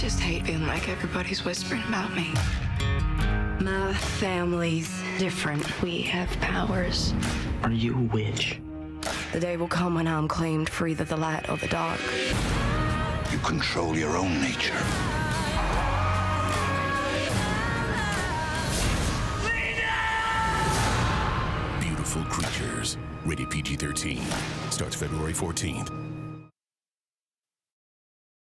just hate being like everybody's whispering about me. My family's different. We have powers. Are you a witch? The day will come when I'm claimed for either the light or the dark. You control your own nature. Beautiful Creatures. Rated PG 13. Starts February 14th.